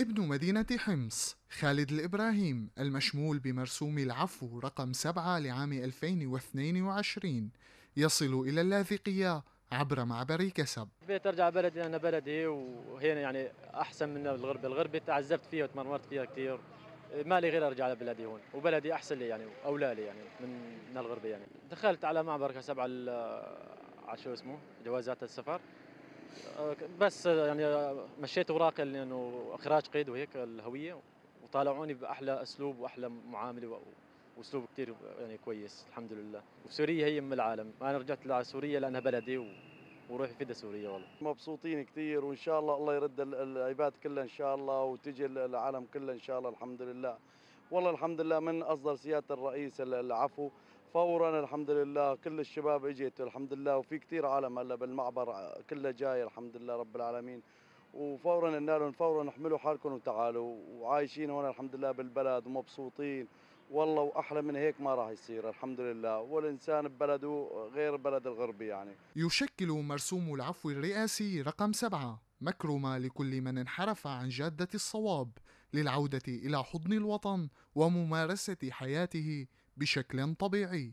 ابن مدينة حمص خالد الإبراهيم المشمول بمرسوم العفو رقم 7 لعام 2022 يصل إلى اللاذقية عبر معبر كسب. بيت أرجع بلدي أنا بلدي وهنا يعني أحسن من الغربه، الغربه تعذبت فيها وتمرمرت فيها كثير ما لي غير أرجع لبلدي هون. وبلدي أحسن لي يعني اولى لي يعني من الغربه يعني. دخلت على معبر كسب على شو اسمه؟ جوازات السفر. بس يعني مشيت اوراقي انه إخراج قيد وهيك الهوية وطالعوني بأحلى أسلوب وأحلى معاملة وأسلوب كثير يعني كويس الحمد لله. وسوريا هي أم العالم. أنا رجعت لسوريا لأنها بلدي و... وروحي فدا سوريا والله. مبسوطين كثير وإن شاء الله الله يرد العباد كلها إن شاء الله وتجي العالم كله إن شاء الله الحمد لله. والله الحمد لله من أصدر سيادة الرئيس العفو. فورا الحمد لله كل الشباب اجت الحمد لله وفي كثير عالم هلا بالمعبر كله جاي الحمد لله رب العالمين. وفورا قلنا لهم فورا احملوا حالكم وتعالوا وعايشين هون الحمد لله بالبلد ومبسوطين. والله واحلى من هيك ما راح يصير الحمد لله. والإنسان ببلده غير بلد الغربي يعني. يشكل مرسوم العفو الرئاسي رقم سبعة مكرمة لكل من انحرف عن جادة الصواب للعودة إلى حضن الوطن وممارسة حياته بشكل طبيعي.